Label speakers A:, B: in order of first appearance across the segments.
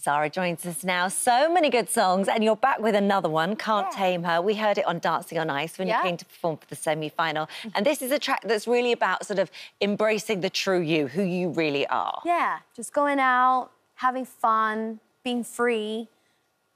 A: Zara joins us now. So many good songs, and you're back with another one, Can't
B: Yeah.
A: Tame Her. We heard it on Dancing on Ice when
B: Yeah.
A: you came to perform for the semi final. And this is a track that's really about sort of embracing the true you, who you really are.
B: Yeah, just going out, having fun, being free,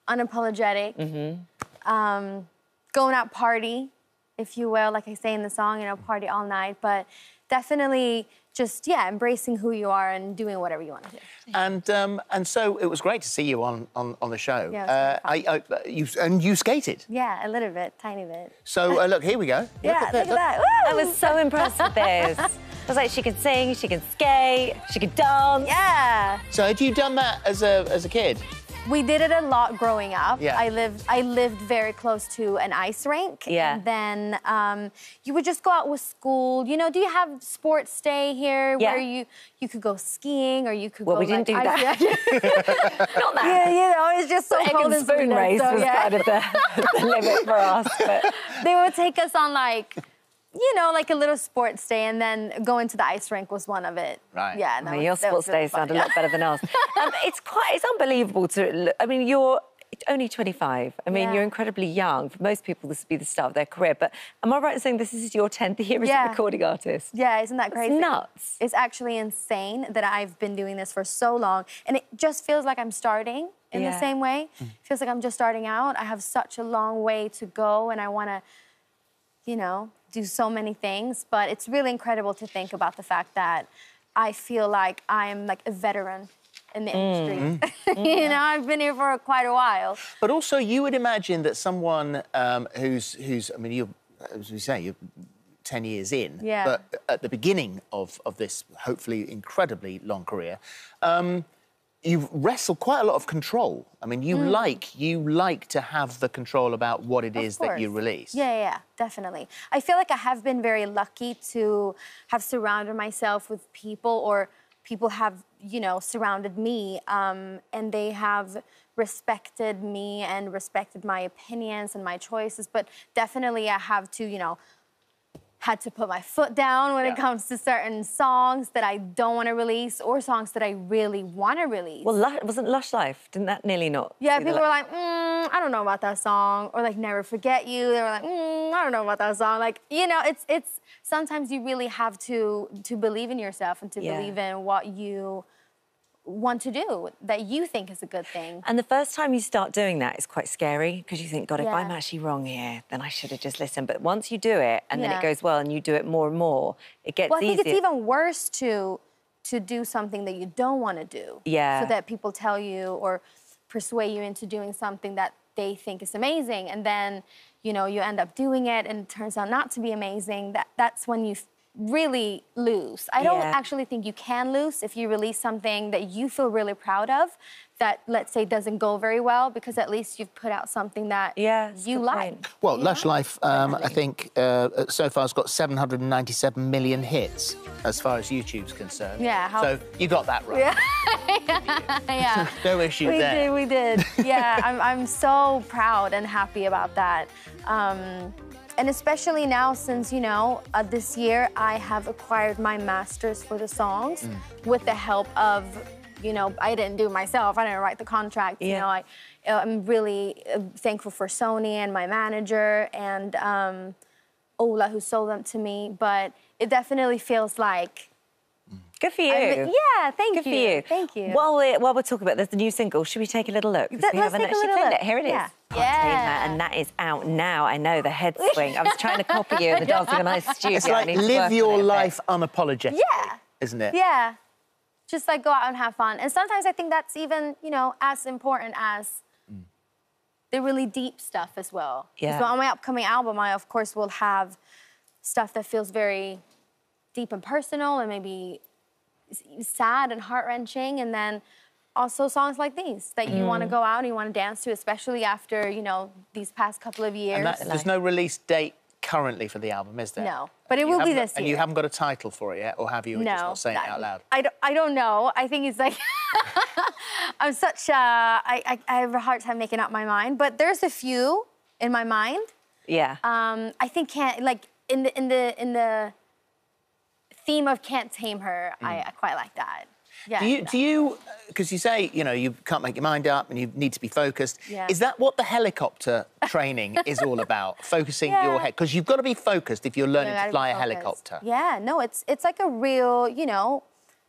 B: unapologetic. Um, going out party, if you will, like I say in the song, you know, party all night. But definitely just yeah, embracing who you are and doing whatever you want to do.
C: And um, and so it was great to see you on on, on the show.
B: Yeah, it was
C: uh, I, I, you and you skated.
B: Yeah, a little bit, tiny bit.
C: So uh, look, here we go.
B: Yeah,
C: at
B: look
C: this,
B: at that.
A: I was so impressed with this. I was like, she could sing, she could skate, she could dance.
B: Yeah.
C: So had you done that as a as a kid?
B: We did it a lot growing up.
C: Yeah.
B: I lived I lived very close to an ice rink.
A: Yeah.
B: And then um, you would just go out with school. You know, do you have sports day here
A: Yeah.
B: where you you could go skiing or you could
A: Well,
B: go
A: we didn't
B: like,
A: do that.
B: Yeah,
A: Not that.
B: yeah, you know, it's just so cold
A: and spoon race
B: so,
A: was
B: yeah.
A: kind of the, the limit for us. But
B: they would take us on like you know, like a little sports day, and then going to the ice rink was one of it.
C: Right.
B: Yeah. and
A: I mean,
B: was-
A: your sports
B: really
A: days
B: fun,
A: sound a lot better than ours. Um, it's quite, it's unbelievable to. I mean, you're only 25. I mean,
B: Yeah.
A: you're incredibly young. For most people, this would be the start of their career. But am I right in saying this is your 10th year as
B: Yeah.
A: a recording artist?
B: Yeah, isn't that crazy?
A: It's nuts.
B: It's actually insane that I've been doing this for so long. And it just feels like I'm starting in
A: Yeah.
B: the same way. Feels like I'm just starting out. I have such a long way to go and I want to, you know, do so many things. But it's really incredible to think about the fact that I feel like I'm like a veteran in the industry. you know, I've been here for quite a while.
C: But also, you would imagine that someone um, who's who's I mean, you as we say, you're ten years in,
B: Yeah.
C: but at the beginning of of this hopefully incredibly long career. Um, You've wrestled quite a lot of control. I mean, you like you like to have the control about what it
B: Mm. Of
C: is that you release.
B: Yeah, yeah, yeah, definitely. I feel like I have been very lucky to have surrounded myself with people, or people have, you know, surrounded me, um, and they have respected me and respected my opinions and my choices. But definitely, I have to, you know, had to put my foot down when
C: Yeah.
B: it comes to certain songs that I don't want to release or songs that I really want to release.
A: Well, Lu- wasn't Lush Life? Didn't that nearly not?
B: Yeah, people were like, mm, I don't know about that song, or like Never Forget You. They were like, mm, I don't know about that song. Like, you know, it's it's sometimes you really have to to believe in yourself and to
A: Yeah.
B: believe in what you want to do that you think is a good thing.
A: And the first time you start doing that, it's quite scary because you think, God, if I'm actually wrong here, then I should have just listened. But once you do it and then it goes well and you do it more and more, it gets
B: Well, I think
A: easier.
B: it's even worse to to do something that you don't want to do.
A: Yeah.
B: So that people tell you or persuade you into doing something that they think is amazing, and then you know you end up doing it and it turns out not to be amazing. That that's when you really lose. I don't
A: Yeah.
B: actually think you can lose if you release something that you feel really proud of. That let's say doesn't go very well because at least you've put out something that
A: Yeah,
B: you like.
A: point.
C: Well,
B: you
C: Lush
B: know?
C: Life, um, I think, uh, so far has got 797 million hits as far as YouTube's concerned.
B: Yeah, how-
C: So you got that right.
B: Yeah. yeah.
C: No issue
B: we
C: there.
B: did, we did. Yeah, I'm, I'm so proud and happy about that. Um, and especially now, since, you know, uh, this year I have acquired my master's for the songs
C: Mm.
B: with the help of, you know, I didn't do it myself, I didn't write the contract. You know, I, uh, I'm really uh, thankful for Sony and my manager and um, Ola who sold them to me. But it definitely feels like.
A: Good for you.
B: I re- yeah, thank
A: Good
B: you.
A: for you.
B: Thank you.
A: While we're, while we're talking about there's the new single, should we take a little look? 'Cause
B: Let-
A: we
B: let's
A: haven't
B: take a
A: actually
B: little
A: played
B: look.
A: it. Here it is.
B: Yeah.
A: Can't
B: Yeah.
A: and that is out now. I know the head swing. I was trying to copy you in the Dancing on Ice studio.
C: It's like
A: need to work
C: live your
A: it a bit.
C: life unapologetically.
B: Yeah.
C: Isn't it?
B: Yeah. Just like go out and have fun. And sometimes I think that's even, you know, as important as the really deep stuff as well.
A: Yeah.
B: So on my upcoming album, I of course will have stuff that feels very deep and personal and maybe sad and heart wrenching. And then also songs like these that you
A: Mm.
B: want to go out and you want to dance to, especially after, you know, these past couple of years.
C: And that, there's no release date currently for the album, is there?
B: No, but it
C: You
B: will be
C: haven't got-
B: this
C: And you haven't got a title for it yet, or have you?
B: No,
C: just not saying it out loud.
B: I don't, I don't know. I think it's like I'm such. Uh, I, I I have a hard time making up my mind, but there's a few in my mind.
A: Yeah.
B: Um, I think can't like in the in the in the theme of can't tame her. I, I quite like that. Yeah.
C: Do you, do you because you say you know you can't make your mind up and you need to be focused.
B: Yeah.
C: Is that what the helicopter training is all about? Focusing your
B: Yeah.
C: head because you've got to be focused if you're learning to fly a helicopter.
B: Yeah, no, it's it's like a real, you know,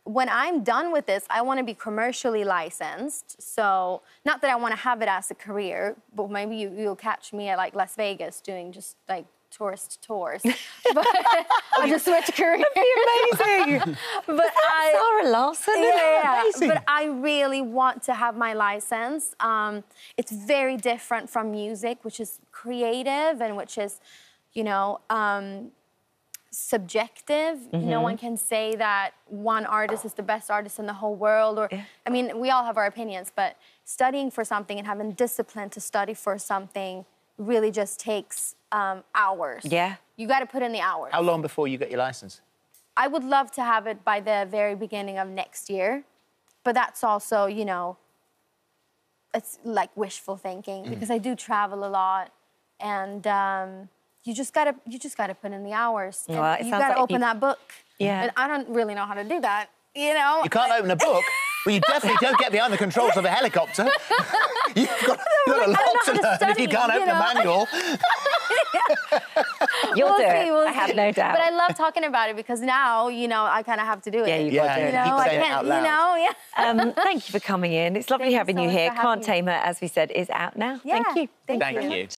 B: when I'm done with this, I want to be commercially licensed. So not that I want to have it as a career, but maybe you, you'll catch me at like Las Vegas doing just like tourist tours. But I'll just switch careers.
A: Amazing.
B: but I,
A: Zara Larsson.
B: yeah, yeah,
C: Amazing.
B: but I really want to have my license. Um, it's very different from music, which is creative and which is, you know, um, subjective.
A: Mm-hmm.
B: No one can say that one artist is the best artist in the whole world. Or, I mean, we all have our opinions, but studying for something and having discipline to study for something really just takes um, hours.
A: Yeah.
B: You got to put in the hours.
C: How long before you get your license?
B: I would love to have it by the very beginning of next year, but that's also, you know, it's like wishful thinking because I do travel a lot, and um, you just gotta you just gotta put in the hours. and
A: Well, it
B: you gotta
A: like
B: open
A: you-
B: that book.
A: Yeah.
B: and I don't really know how to do that. You know,
C: You can't open a book. Well, you definitely don't get behind the controls of a helicopter. You've got, you've got a
B: I don't
C: lot
B: know
C: to
B: how to
C: learn if you can't
B: you
C: open
B: know?
C: a manual.
A: You'll
B: We'll
A: do
B: see,
A: it.
B: we'll
A: I have
B: see.
A: no doubt.
B: But I love talking about it because now, you know, I kind of have to do it.
A: Yeah, you've
C: Yeah,
A: got to do
C: you
A: it.
B: You
C: keep
B: know, I
C: it
B: can't.
C: out
B: You
C: loud.
B: know, yeah.
A: Um, thank you for coming in. It's lovely
B: Thank you
A: having
B: so
A: you here. Can't
B: having me.
A: Tame Her, as we said, is out now.
B: Yeah,
A: Thank you.
B: thank
C: Thank
B: you.
C: you.